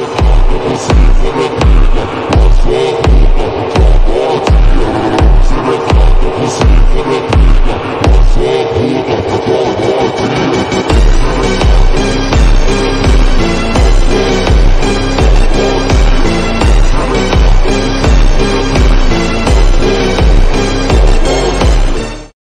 Puta